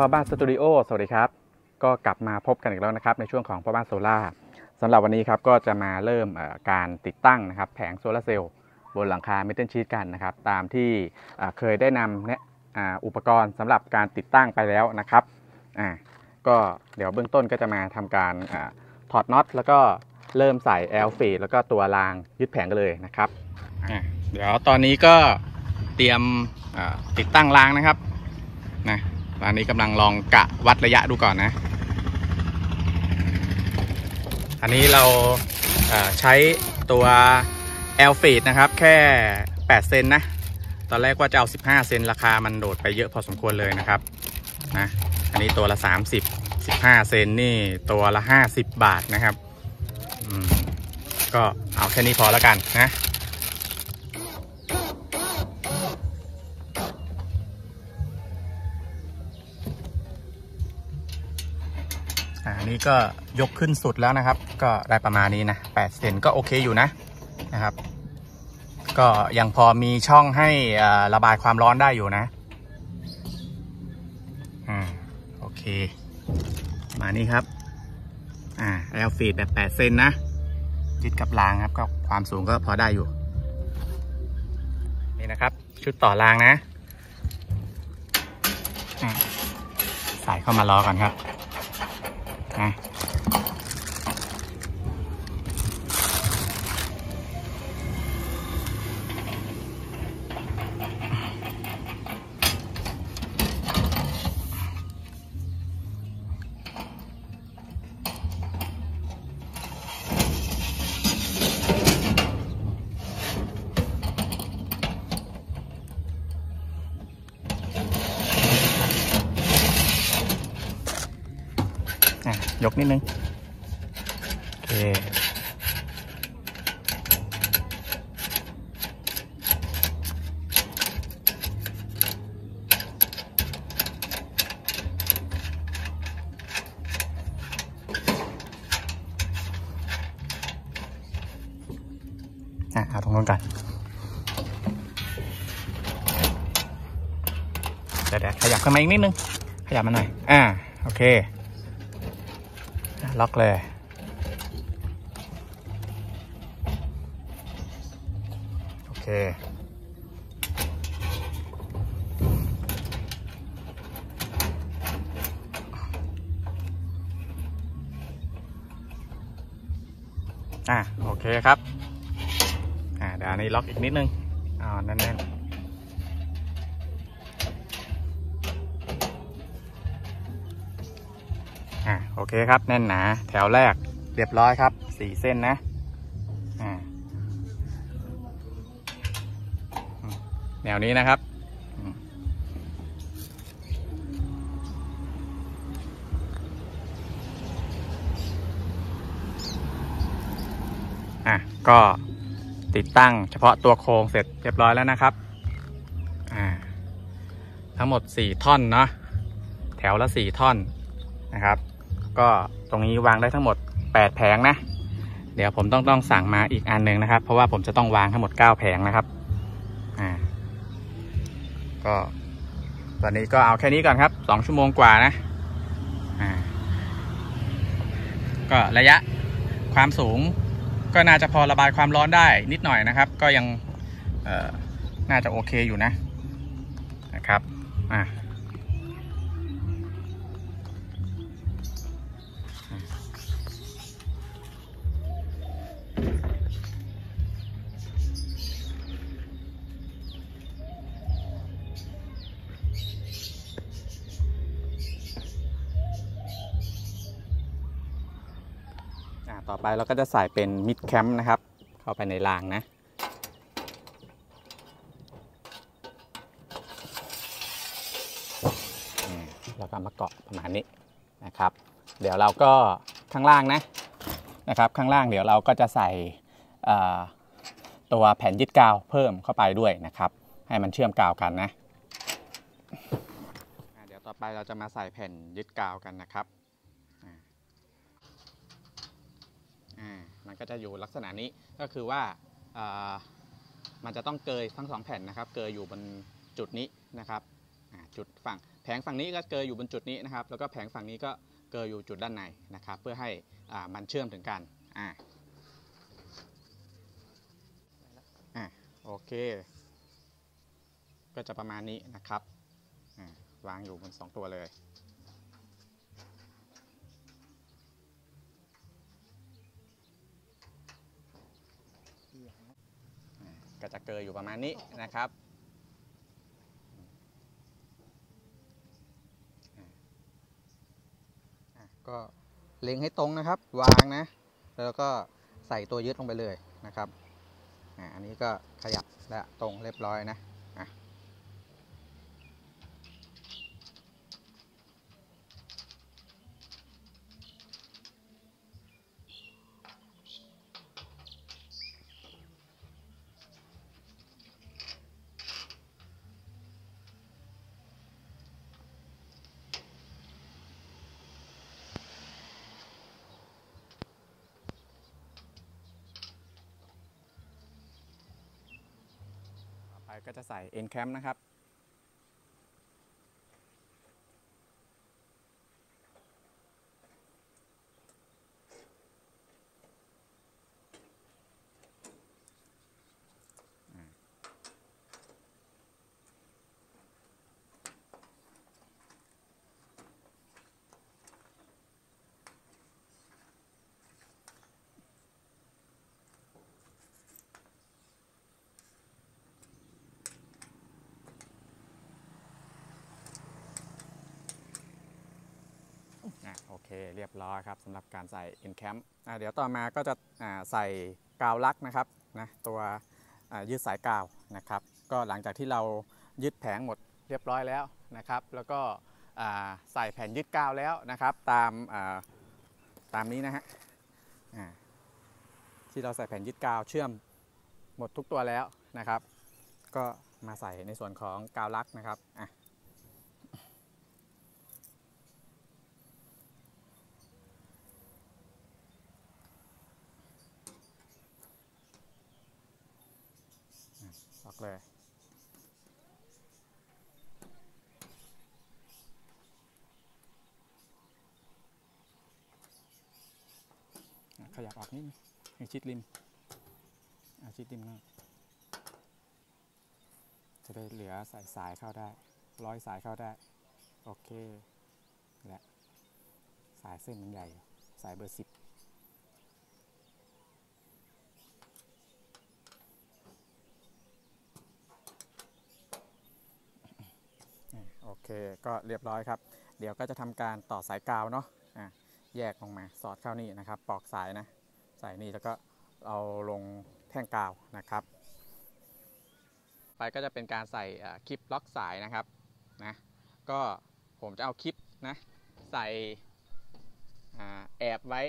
พ่อบ้านสตูดิโอสวัสดีครับ ก็กลับมาพบกันอีกแล้วนะครับ ในช่วงของพ่อบ้านโซล่าสำหรับวันนี้ครับก็จะมาเริ่มการติดตั้งนะครับ แผงโซลาร์เซลล์บนหลังคาเมทัลชีตกันนะครับ ตามที่เคยได้นำเนี่ยอุปกรณ์สำหรับการติดตั้งไปแล้วนะครับอ่าก็เดี๋ยวเบื้องต้นก็จะมาทำการอถอดน็อตแล้วก็เริ่มใส่ L-feet แล้วก็ตัวรางยึดแผงกันเลยนะครับอ่าเดี๋ยวตอนนี้ก็เตรียมติดตั้งรางนะครับนะ ตอนนี้กำลังลองกะวัดระยะดูก่อนนะ อันนี้เราเใช้ตัว l f e e d นะครับ แค่ 8 เซนนะ ตอนแรกว่าจะเอา 15 เซนราคามันโดดไปเยอะพอสมควรเลยนะครับนะอันนี้ตัวละ 30 15 เซนนี่ตัวละ 50 บาทนะครับก็เอาแค่นี้พอแล้วกันนะ นี้ก็ยกขึ้นสุดแล้วนะครับ ก็ได้ประมาณนี้นะ8เซนก็โอเคอยู่นะนะครับ ก็ยังพอมีช่องให้ระบายความร้อนได้อยู่นะอ่าโอเค มานี่ครับอ่าแอลฟีดแบบ8เซนนะยึดกับรางครับก็ความสูงก็พอได้อยู่ นี่นะครับ ชุดต่อรางนะอ่าใส่เข้ามารอก่อนครับ น ยกนิดนึง โอเค อะเอาตรงนู้นก่อนเดี๋ยวเดี๋ยวขยับขึ้นมาอีกนิดนึง ขยับมาหน่อย อ่า โอเค ล็อกเลยโอเคอะโอเคครับอ่าเดี๋ยวนนี้ล็อกอีกนิดนึงอ่าแน่นๆ เคครับ แน่นหนา แถวแรก เรียบร้อยครับสี่เส้นนะแนวนี้นะครับอะก็ติดตั้งเฉพาะตัวโครงเสร็จเรียบร้อยแล้วนะครับอ่าทั้งหมด 4 ท่อนเนาะแถวละ 4 ท่อนนะครับ ก็ตรงนี้วางได้ทั้งหมด 8 แผงนะ เดี๋ยวผมต้องต้องสั่งมาอีกอันหนึ่งนะครับ เพราะว่าผมจะต้องวางทั้งหมด 9 แผงนะครับอ่าก็ตอนนี้ก็เอาแค่นี้ก่อนครับ 2 ชั่วโมงกว่านะอ่าก็ระยะความสูงก็น่าจะพอระบายความร้อนได้นิดหน่อยนะครับ ก็ยังน่าจะโอเคอยู่นะนะครับอ่า ต่อไปเราก็จะใส่เป็นมิดแคมป์นะครับ เข้าไปในรางนะแล้วก็มาเกาะประมาณนี้นะครับ เดี๋ยวเราก็ข้างล่างนะนะครับข้างล่างเดี๋ยวเราก็จะใส่ตัวแผ่นยึดกาวเพิ่มเข้าไปด้วยนะครับ ให้มันเชื่อมกาวกันนะ เดี๋ยวต่อไปเราจะมาใส่แผ่นยึดกาวกันนะครับ อ่า มันก็จะอยู่ลักษณะนี้ก็คือว่าามันจะต้องเกยทั้งสองแผ่นนะครับ เกยอยู่บนจุดนี้นะครับจุดฝั่งแผงฝั่งนี้ก็เกยอยู่บนจุดนี้นะครับ แล้วก็แผงฝั่งนี้ก็เกยอยู่จุดด้านในนะครับ เพื่อให้มันเชื่อมถึงกันอ่าอ่าโอเค ก็จะประมาณนี้นะครับวางอยู่บนสองตัวเลย ก็จะเกยอยู่ประมาณนี้นะครับ ก็เล็งให้ตรงนะครับ วางนะ แล้วก็ใส่ตัวยึดลงไปเลยนะครับอันนี้ก็ขยับและตรงเรียบร้อยนะ ก็จะใส่ end cam นะครับ อะโอเคเรียบร้อยครับสำหรับการใส่ end cam อะเดี๋ยวต่อมาก็จะอ่าใส่กาวลักนะครับนะตัวยืดสายกาวนะครับ ก็หลังจากที่เรายึดแผงหมดเรียบร้อยแล้วนะครับ แล้วก็ใส่แผ่นยึดกาวแล้วนะครับ ตามาตามนี้นะฮะที่เราใส่แผ่นยึดกาวเชื่อมหมดทุกตัวแล้วนะครับ ก็มาใส่ในส่วนของกาวลักนะครับอะ เลย ขยับออกนิดนึงให้ชิดริมอาชิดริมน่อยจะได้เหลือใส่สายเข้าได้ ร้อยสายเข้าได้ โอเค และ สายเส้นมันใหญ่ สายเบอร์สิบ อะโอ เคก็เรียบร้อยครับ เดี๋ยวก็จะทำการต่อสายกาวเนาะอะแยกลงมาสอดเข้านี่นะครับ ปอกสายนะใส่นี่แล้วก็เอาลงแท่งกาวนะครับ ไปก็จะเป็นการใส่คลิปล็อกสายนะครับนะก็ผมจะเอาคลิปนะใส่แอบไว้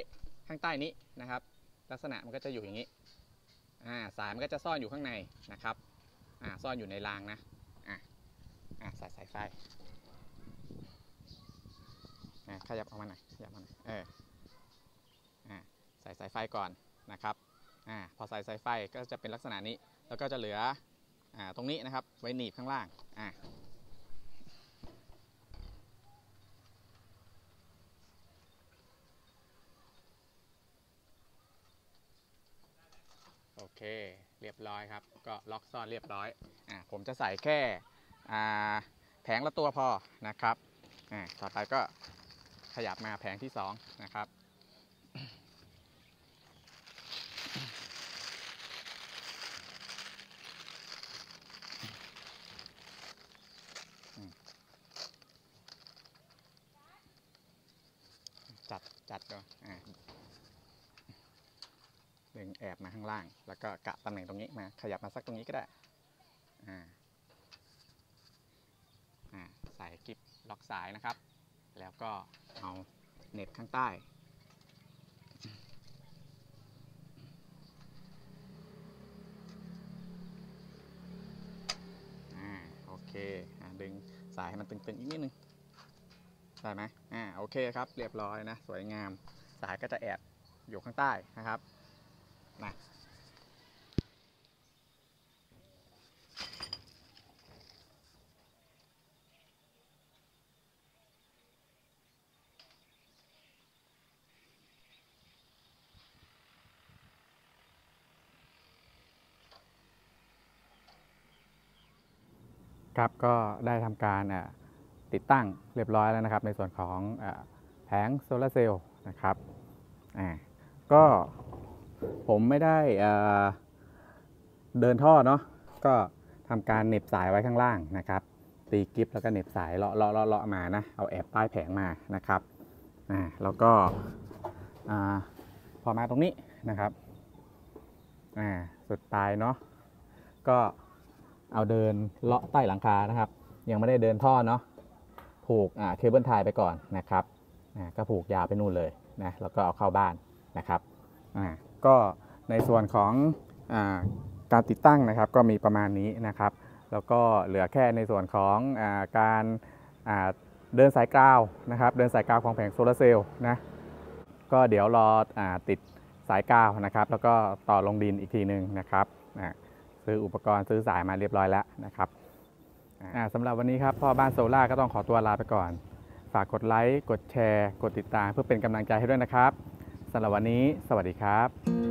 ข้างใต้นี้นะครับ ลักษณะมันก็จะอยู่อย่างนี้สายมันก็จะซ่อนอยู่ข้างในนะครับซ่อนอยู่ในรางนะ อะใส่สายไฟอะขยับออกมาหน่อยขยับมาหน่อยเอออะใส่สายไฟก่อนนะครับอ่าพอใส่สายไฟก็จะเป็นลักษณะนี้ แล้วก็จะเหลืออ่าตรงนี้นะครับไว้หนีบข้างล่างอะโอเค เรียบร้อยครับ ก็ล็อกซ่อนเรียบร้อย อะผมจะใส่แค่ แผงละตัวพอนะครับอ่าต่อไปก็ขยับมาแผงที่2นะครับจัดจัดก็ดึงแอบมาข้างล่าง แล้วก็กะตำแหน่งตรงนี้มา ขยับมาสักตรงนี้ก็ได้อ่าใส่กิ๊บ ล็อกสายนะครับ แล้วก็เอาเน็บข้างใต้อ่าโอเคอ่าดึงสายให้มันตึงๆอีกนิดนึง ได้ไหมอ่า โอเคครับ เรียบร้อยนะ สวยงาม สายก็จะแอบอยู่ข้างใต้นะครับ ครับก็ได้ทำการติดตั้งเรียบร้อยแล้วนะครับ ในส่วนของอแผงโซลาร์เซลล์นะครับอ่าก็ผมไม่ได้เดินท่อเนาะก็ทำการเหน็บสายไว้ข้างล่างนะครับตีกิฟแล้วก็เหน็บสายเลาะเลาะเลาะเลาะมานะเอาแอบใต้แผงมานะครับอ่าแล้วก็อ่าพอมาตรงนี้นะครับอ่าสุดปลายเนาะก็ เอาเดินเลาะใต้หลังคานะครับ ยังไม่ได้เดินท่อเนาะผูกอ่าเคเบิลไทยไปก่อนนะครับก็ผูกยาวไปนู่นเลยนะแล้วก็เอาเข้าบ้านนะครับอ่าก็ในส่วนของอาการติดตั้งนะครับก็มีประมาณนี้นะครับ แล้วก็เหลือแค่ในส่วนของอาการอ่าเดินสายกาวนะครับ เดินสายกาวของแผงโซลาร์เซลล์นะก็เดี๋ยวรออติดสายกาวนะครับ แล้วก็ต่อลงดินอีกทีหนึ่งนะครับอ่า ซื้ออุปกรณ์ซื้อสายมาเรียบร้อยแล้วนะครับสำหรับวันนี้ครับพ่อบ้านโซล่าก็ต้องขอตัวลาไปก่อน ฝากกดไลค์ กดแชร์ กดติดตาม เพื่อเป็นกำลังใจให้ด้วยนะครับสำหรับวันนี้ สวัสดีครับ